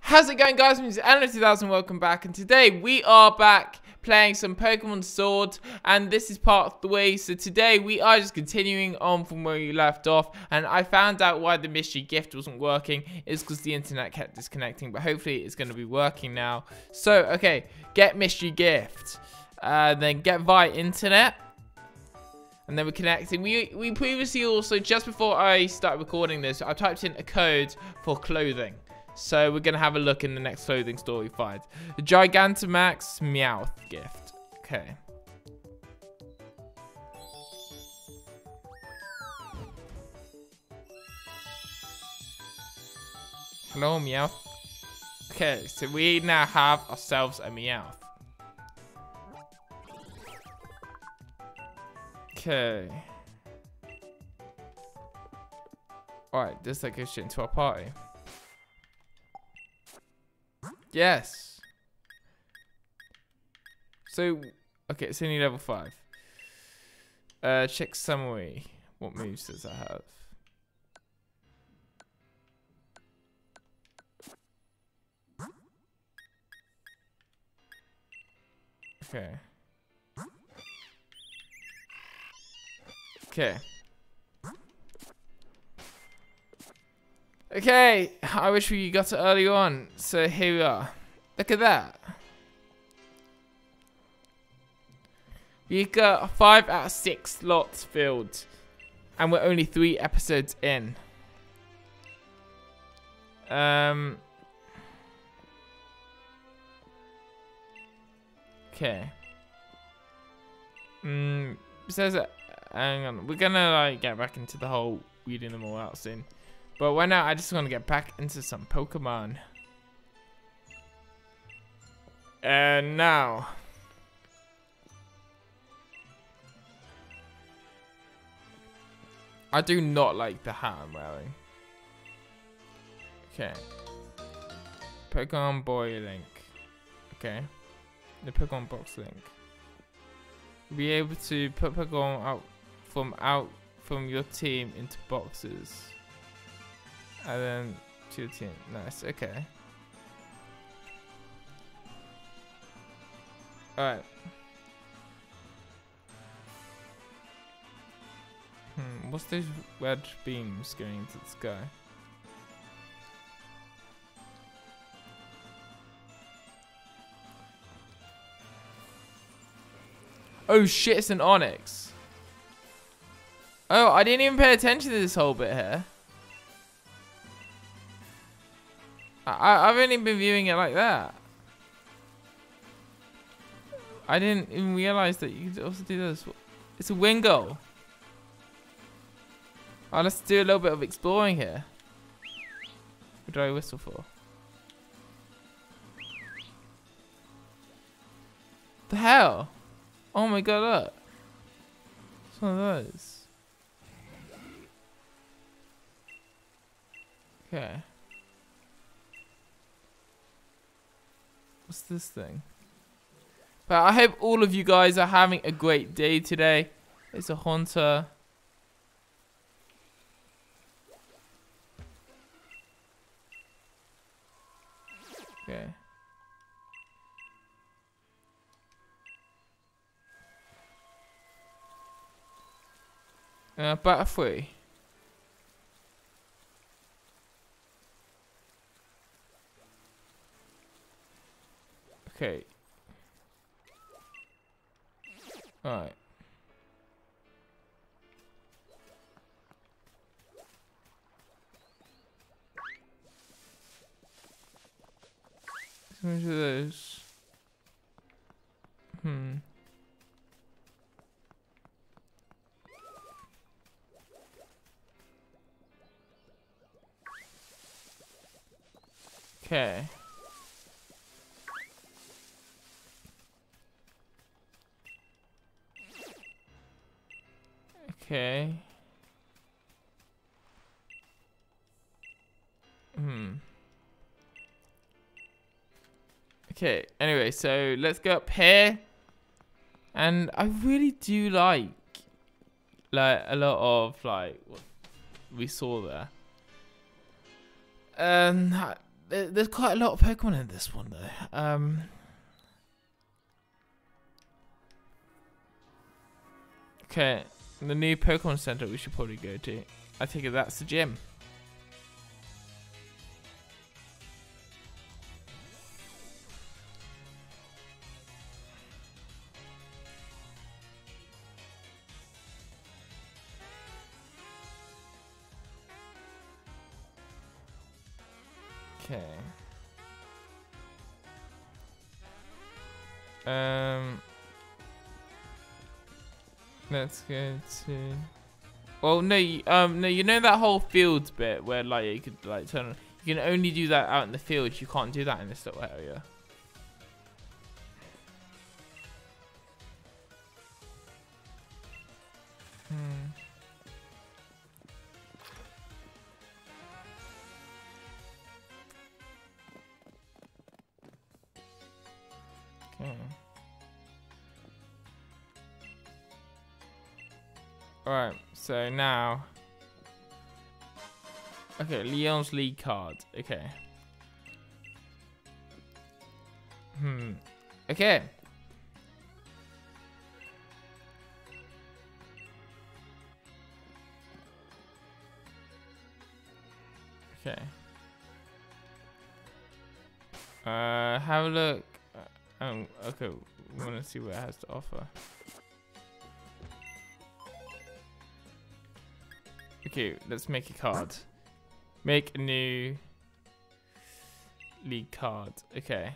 How's it going guys? My name is LM2000, welcome back and today we are back playing some Pokemon Sword and this is part 3 so today we are just continuing on from where we left off and I found out why the mystery gift wasn't working. Is because the internet kept disconnecting but hopefully it's going to be working now. So okay get mystery gift uh, then get via internet and then we're connecting. We we previously also, just before I start recording this, I typed in a code for clothing. So we're going to have a look in the next clothing store we find. The Gigantamax Meowth gift. Okay. Hello, Meowth. Okay, so we now have ourselves a Meowth. Okay. Alright, this like goes straight into our party. Yes. So, okay, it's only level 5. Uh, check summary. What moves does it have? Okay. Okay. Okay, I wish we got it early on. So here we are. Look at that. We got five out of six slots filled. And we're only three episodes in. Um. Okay. Hmm. says that hang on. We're gonna like get back into the whole weeding them all out soon. But right now, I just want to get back into some Pokemon. And now. I do not like the hat I'm wearing. Okay. Pokemon Box Link. Okay. The Pokemon Box Link. Be able to put Pokemon out from out from your team into boxes. And then to your team. Nice, okay. Alright. Hmm, what's those red beams going into the sky? Oh shit, it's an Onix. Oh, I didn't even pay attention to this whole bit here. I, I've only been viewing it like that. I didn't even realize that you could also do this. It's a Wingull. Oh, let's do a little bit of exploring here. What do I whistle for? The hell? Oh my god, look. It's one of those. Okay. What's this thing? But I hope all of you guys are having a great day today. It's a Haunter. Okay. Uh, Butterfree. Okay. Alright. Okay, anyway, so let's go up here. And I really do like, like, a lot of, like, what we saw there. Um, there's quite a lot of Pokemon in this one though. Um, okay, the new Pokemon Center we should probably go to. I think that's the gym. To. Well, no, um, no, you know that whole fields bit where like you could like turn. On, You can only do that out in the field. You can't do that in this little area. Hmm. So now... Okay, Leon's League card. Okay. Hmm. Okay. Okay. Uh, have a look. Uh, um, okay, we want to see what it has to offer. Okay, let's make a card. Make a new league card. Okay.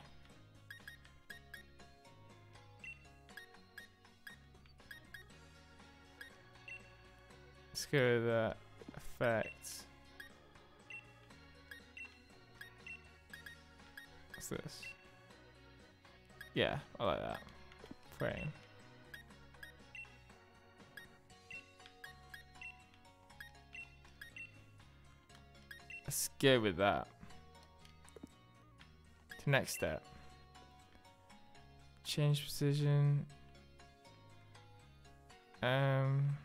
Let's go with that effect. What's this? Yeah, I like that. Frame. Let's go with that. To next step. Change position. Um.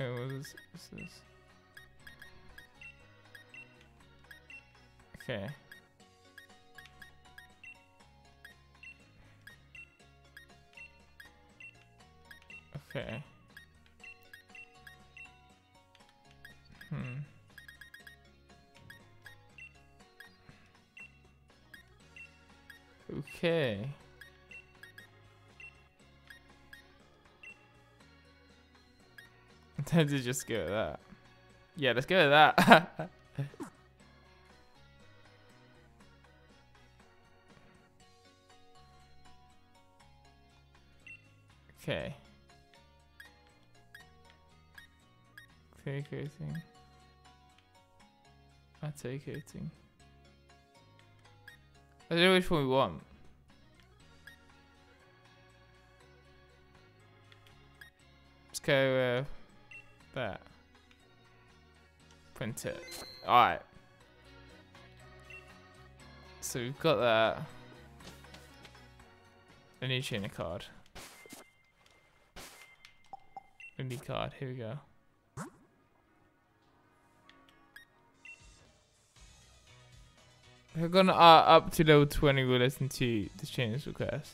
Oh, what is, what's this? Okay. Okay. Hmm. Okay. Time to just go with that. Yeah, let's go with that. Clear coating. Matte coating. I don't know which one we want. Let's go uh, with that. Print it. Alright. So we've got that. A new trainer card. A new card. Here we go. We're gonna uh, up to level 20, we'll listen to the change request.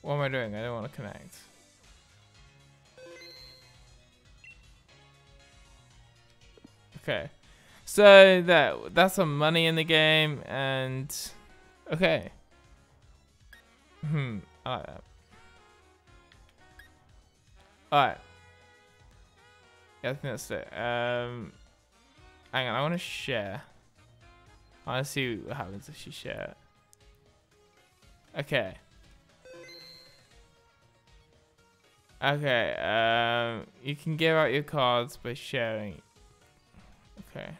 What am I doing? I don't want to connect. Okay. So that that's some money in the game and okay. Hmm, I like that. Alright. Yeah, I think that's it. Um hang on, I wanna share. I want to see what happens if you share. Okay. Okay, um, you can give out your cards by sharing. Okay.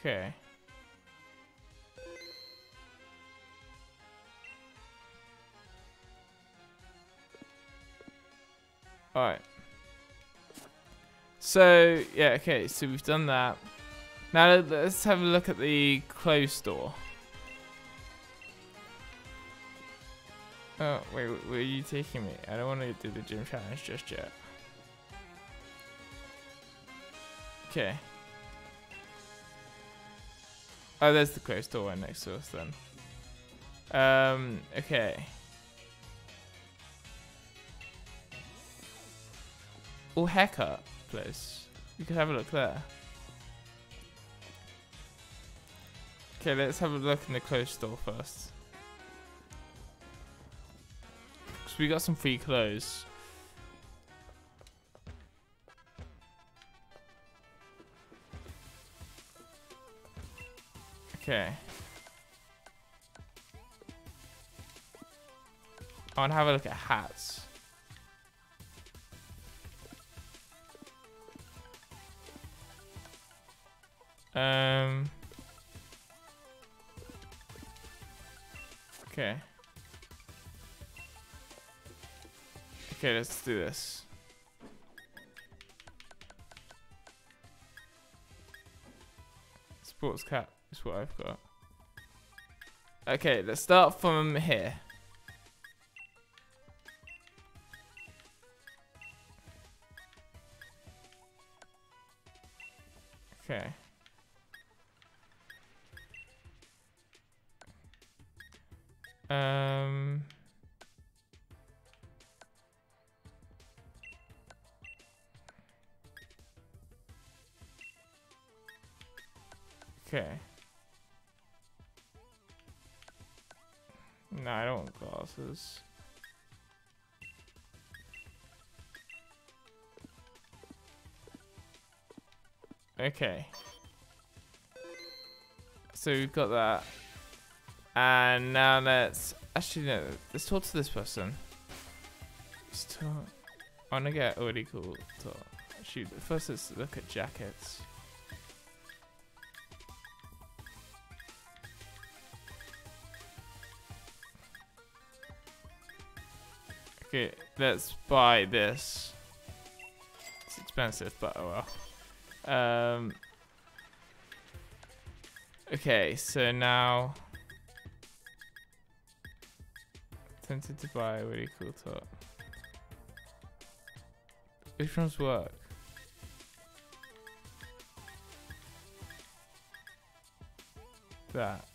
Okay. Alright. So, yeah, okay, so we've done that. Now let's have a look at the clothes store. Oh, wait, where are you taking me? I don't want to do the gym challenge just yet. Okay. Oh, there's the clothes store right next to us then. Um, okay. Oh, haircut place. You can have a look there. Okay, let's have a look in the clothes store first. Because we got some free clothes. Okay. I want to have a look at hats. Um. Okay. Okay, let's do this. Sports cap is what I've got. Okay, let's start from here. Okay. No, I don't want glasses. Okay. So we've got that. And now let's actually no, let's talk to this person. Let's talk. I wanna get already cool talk. Shoot, first let's look at jackets. Okay, let's buy this. It's expensive, but oh well. Um, okay, so now tempted to buy a really cool top. Which ones work? That.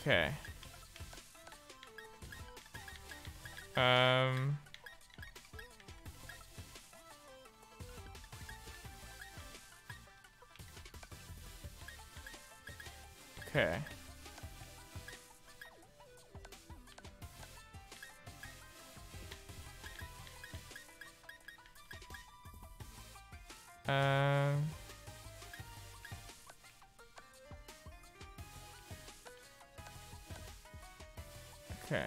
Okay. Um. Okay. Um. Okay.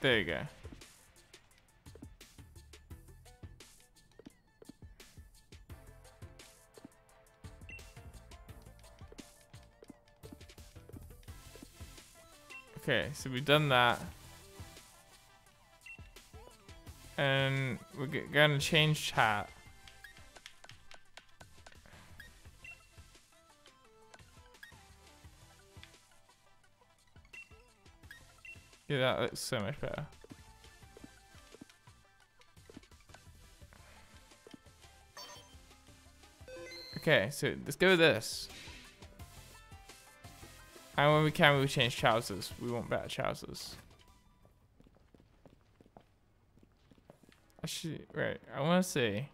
There you go. Okay, so we've done that. And we're gonna change chat. Yeah, that looks so much better. Okay, so let's go with this. And when we can, we change trousers. We want better trousers. Actually, right, I want to see.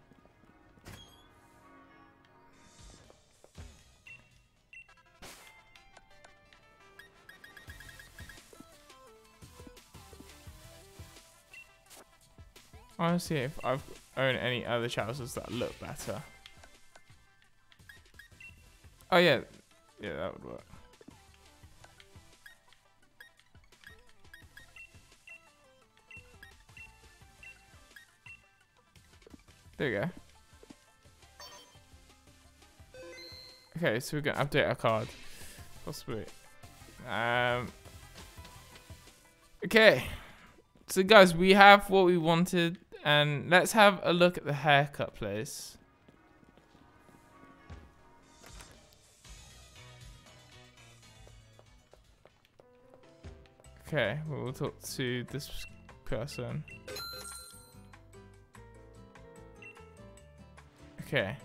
I want to see if I've owned any other trousers that look better. Oh yeah, yeah, that would work. There you go. Okay, so we're gonna update our card. Possibly. Um. Okay. So guys, we have what we wanted and let's have a look at the haircut place. Okay, we'll talk to this person. Okay.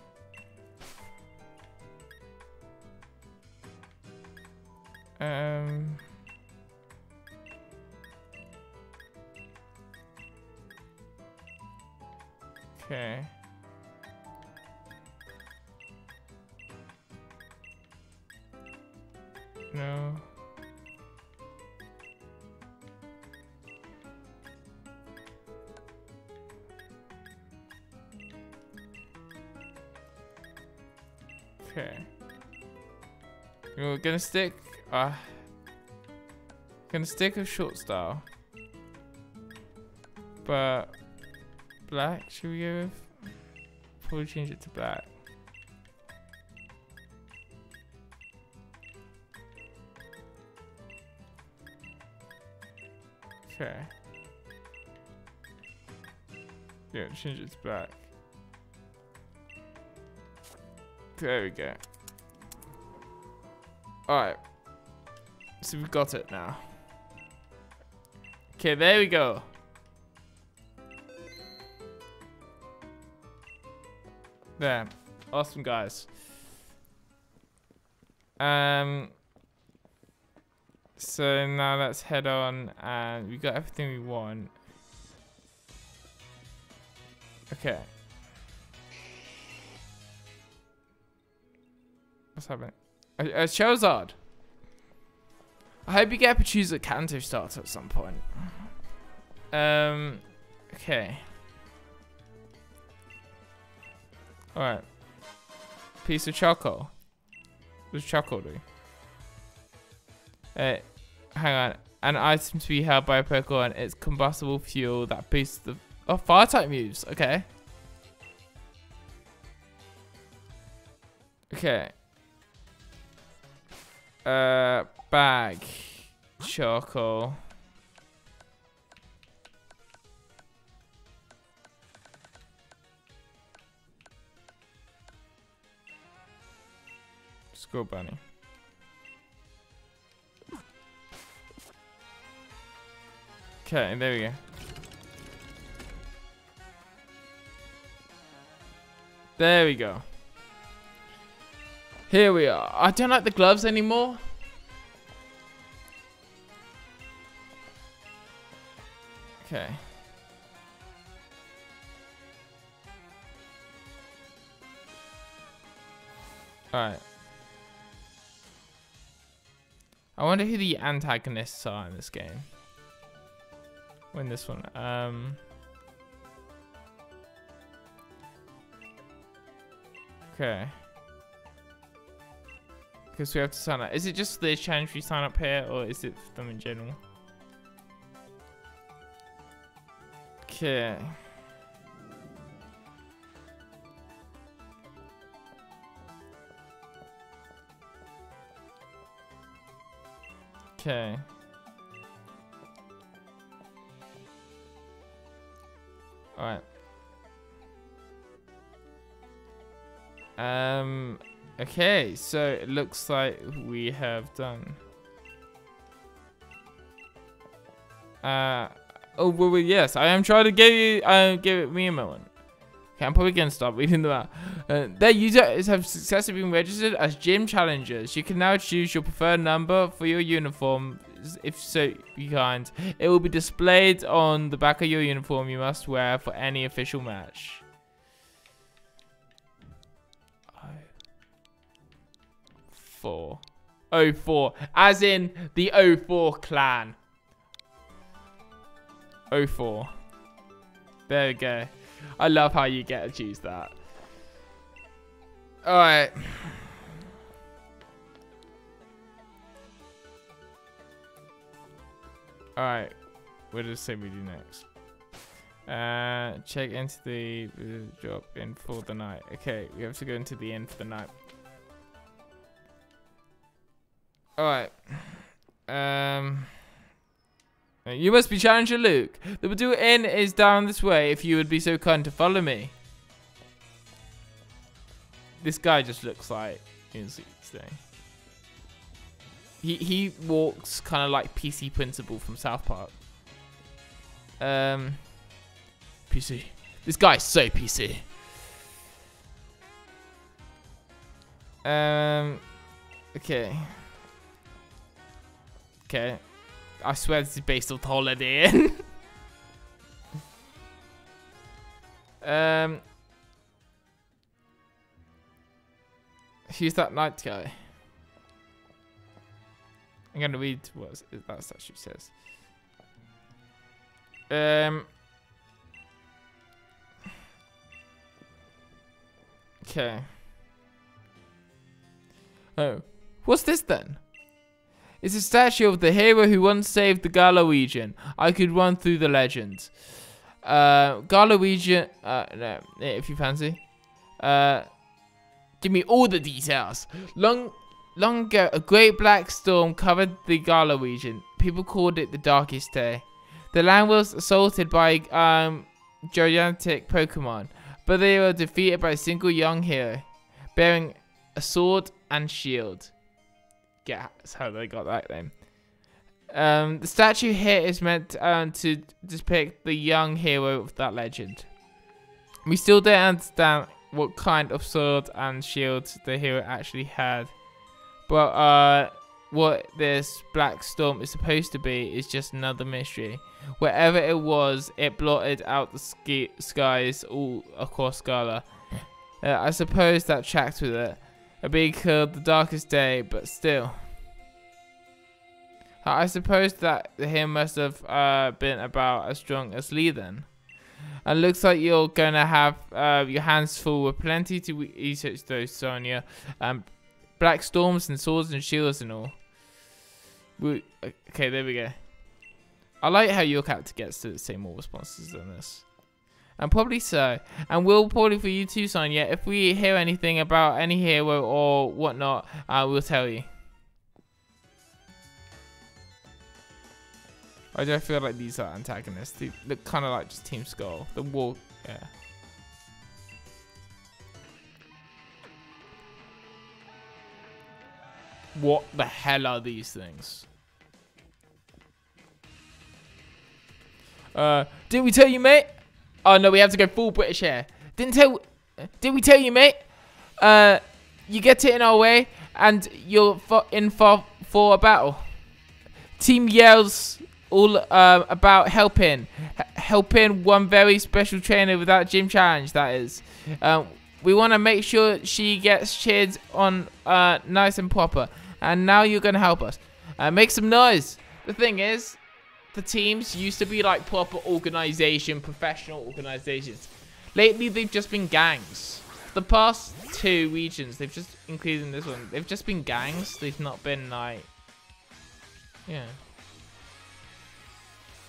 Um... Okay. No. Okay. We're gonna stick, uh, gonna stick a short style. But black, should we go with? Probably change it to black. Okay. Yeah, change it to black. There we go. Alright. So we've got it now. Okay, there we go. There. Awesome, guys. Um. So now let's head on and we got everything we want. Okay. What's happening? Uh, uh, Charizard. I hope you get to choose a Kanto starter at some point. Um. Okay. Alright. Piece of charcoal. What does charcoal do? Uh, hang on. An item to be held by a Pokemon. It's combustible fuel that boosts the... Oh, fire type moves. Okay. Okay. Uh, bag. Charcoal. Scorbunny. Okay, there we go. There we go. Here we are. I don't like the gloves anymore. Okay. Alright. I wonder who the antagonists are in this game. Win this one. Um. Okay. Because we have to sign up. Is it just this challenge we sign up here, or is it them in general? Okay. Okay. Alright. Um, okay, so it looks like we have done. Uh, oh, well, yes, I am trying to give you, uh, give me a moment. I'm probably gonna stop reading them out. Uh, their users have successfully been registered as gym challengers. You can now choose your preferred number for your uniform, if so be kind. It will be displayed on the back of your uniform you must wear for any official match. Oh. Four. Oh, four. As in the 04 clan. 04. There we go. I love how you get to choose that. Alright. Alright. What does it say we do next? Uh, check into the job in for the night. Okay, we have to go into the inn for the night. Alright. Um... You must be Challenger Luke. The Budew Inn is down this way if you would be so kind to follow me. This guy just looks like He he walks kind of like PC Principal from South Park. Um, PC. This guy's so PC. Um, okay. Okay. I swear this is based off Holiday Inn. um, who's that night guy? I'm gonna read what that statue says. Um. Okay. Oh, what's this then? It's a statue of the hero who once saved the Galar region. I could run through the legends. Uh, Galar region, uh, no, if you fancy. Uh, give me all the details. Long, long ago, a great black storm covered the Galar region. People called it the darkest day. The land was assaulted by um, gigantic Pokemon, but they were defeated by a single young hero, bearing a sword and shield that's how they got that name. Um, the statue here is meant um, to depict the young hero of that legend. We still don't understand what kind of sword and shield the hero actually had. But uh, what this black storm is supposed to be is just another mystery. Wherever it was, it blotted out the skies all across Galar. Uh, I suppose that tracked with it. A being called the darkest day, but still. I suppose that him must have uh, been about as strong as Lee then. And looks like you're to have uh, your hands full with plenty to research those, Sonia. Um, black storms and swords and shields and all. We, okay, there we go. I like how your character gets to say more responses than this. And probably so. And we'll probably for you too, Sonia. If we hear anything about any hero or whatnot, uh, we'll tell you. I do feel like these are antagonists. They look kind of like just Team Skull. The wall, yeah. What the hell are these things? Uh, did we tell you, mate? Oh no, we have to go full British here. Didn't tell. Did we tell you, mate? Uh, you get it in our way, and you're in for for a battle. Team yells all uh, about helping, H helping one very special trainer without gym challenge. That is, um, we want to make sure she gets cheered on uh, nice and proper. And now you're gonna help us. Uh, make some noise. The thing is, the teams used to be like proper organization, professional organizations. Lately, they've just been gangs. The past two regions, they've just, including this one, they've just been gangs. They've not been like, yeah.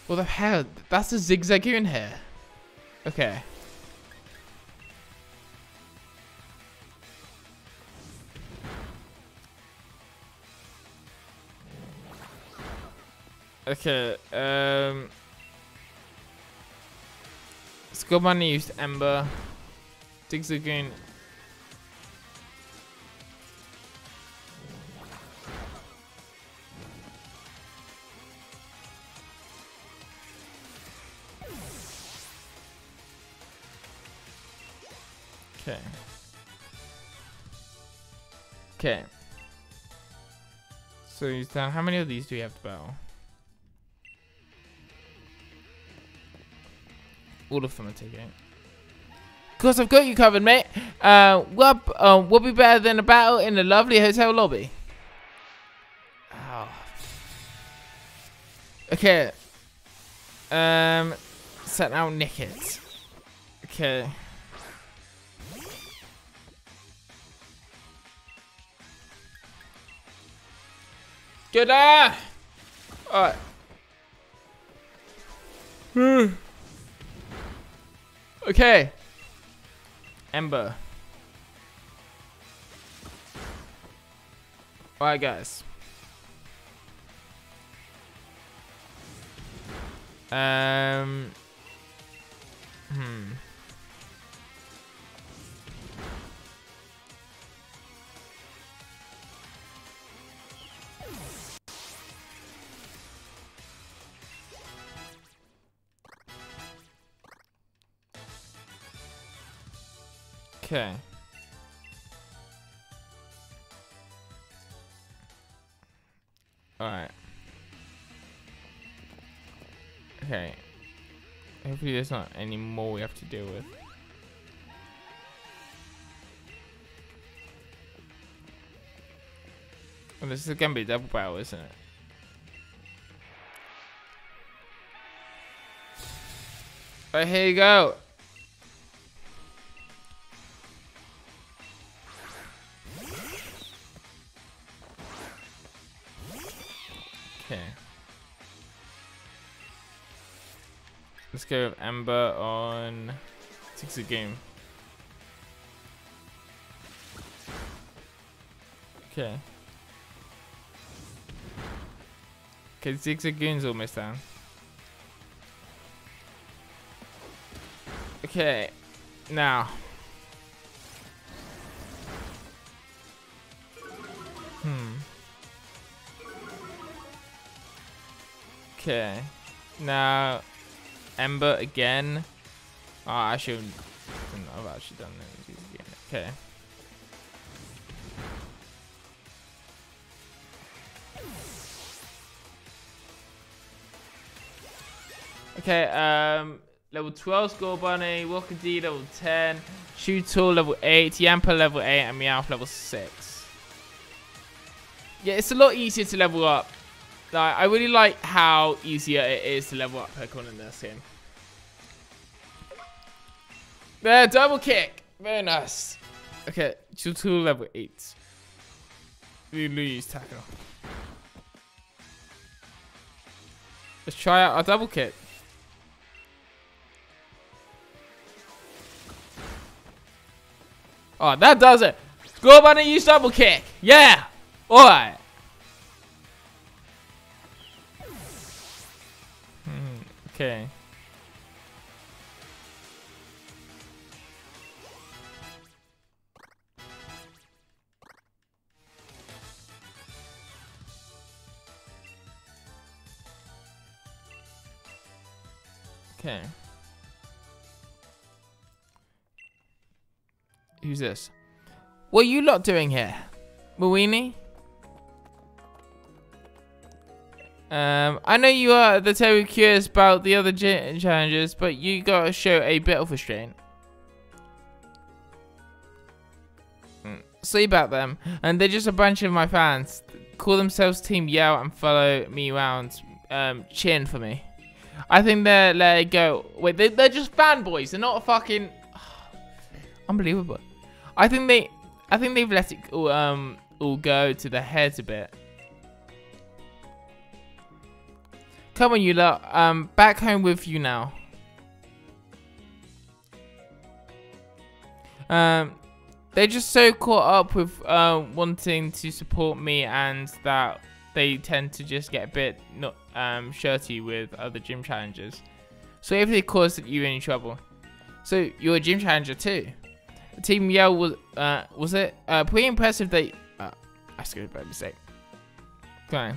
Well, the hell? That's a zigzagoon here. Okay. Okay, um... Scorbunny used Ember. Zigzagoon Okay. Okay. So he's down. How many of these do we have to battle? All of them are taking. Of course, I've got you covered, mate. Uh, we'll, uh, we'll be better than a battle in the lovely hotel lobby. Oh. Okay. Um, set out Nickits. Okay. Get there! Alright. okay. Ember. Alright, guys. Um. Hmm. Okay. Alright. Okay. Hopefully there's not any more we have to deal with. Well, this is gonna be double battle, isn't it? Alright, here you go. Go with Ember on Zigzagoon. Okay. Okay, Zigzagoon's almost down. Okay, now. Hmm. Okay. Now, Ember again. Oh, I should. I've actually done it. Okay. Okay, um, level 12 Scorbunny. Walker D level 10, Chewtle level 8, Yamper level 8, and Meowth level 6. Yeah, it's a lot easier to level up like, I really like how easier it is to level up Pokemon in this game. There, double kick. Very nice. Okay, Chewtle level 8. We lose tackle. Let's try out our double kick. Oh, that does it. Go on and use double kick. Yeah. All right. Okay. Okay. Who's this? What are you lot doing here? Marnie? Um, I know you are the terribly curious about the other challenges, but you gotta show a bit of restraint. Mm. See about them, and they're just a bunch of my fans. Call themselves Team Yell and follow me around, um, chin for me. I think they're let it go. Wait, they, they're just fanboys. They're not fucking unbelievable. I think they, I think they've let it all, um all go to their heads a bit. Come on, you lot. Um, back home with you now. Um, they're just so caught up with uh, wanting to support me and that they tend to just get a bit not um, shirty with other gym challengers. So if they cause you any trouble. So you're a gym challenger too. Team Yell was uh, was it uh, pretty impressive they uh, I screwed up by mistake. Okay.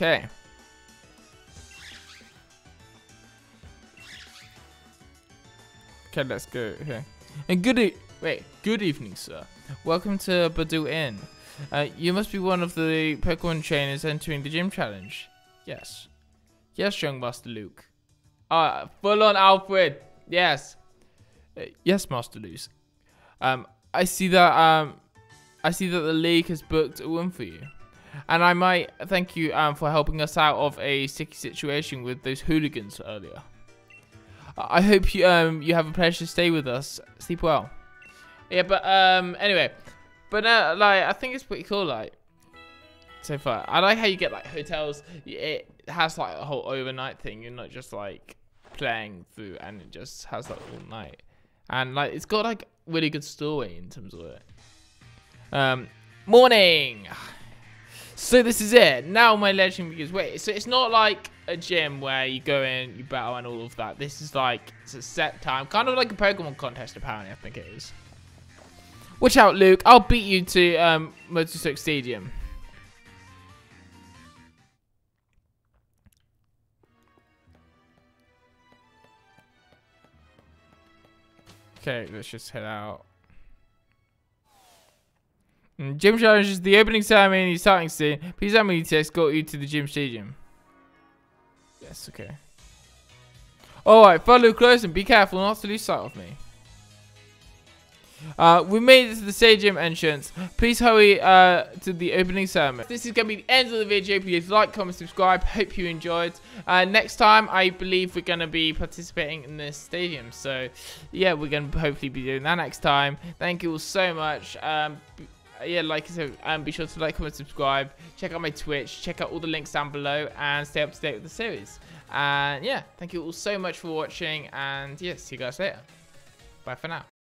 Okay. Okay, let's go. Okay. And good e wait, good evening, sir. Welcome to Budew Inn. Uh, you must be one of the Pokemon trainers entering the gym challenge. Yes. Yes, young Master Luke. Ah, uh, full on Alfred. Yes. Uh, yes, Master Luke. Um, I see that um, I see that the league has booked a room for you. And I might thank you um, for helping us out of a sticky situation with those hooligans earlier. I hope you um you have a pleasure to stay with us. Sleep well. Yeah, but um anyway, but uh, like I think it's pretty cool. Like so far, I like how you get like hotels. It has like a whole overnight thing. You're not just like playing through, and it just has like all night. And like it's got like really good story in terms of it. Um, morning. So this is it. Now my legend begins. Wait, so it's not like a gym where you go in, you battle, and all of that. This is like it's a set time, kind of like a Pokemon contest. Apparently, I think it is. Watch out, Luke. I'll beat you to um, Motostoke Stadium. Okay, let's just head out. Mm, gym challenge is the opening ceremony starting soon. Please allow me to escort you to the gym stadium. Yes, okay. Alright, follow close and be careful not to lose sight of me. Uh, we made it to the stadium entrance. Please hurry uh, to the opening ceremony. This is going to be the end of the video. Please like, comment, subscribe. Hope you enjoyed. Uh, next time, I believe we're going to be participating in this stadium. So, yeah, we're going to hopefully be doing that next time. Thank you all so much. Um, yeah, like said, um, be sure to like, comment, subscribe. Check out my Twitch. Check out all the links down below and stay up to date with the series. And yeah, thank you all so much for watching. And yeah, see you guys later. Bye for now.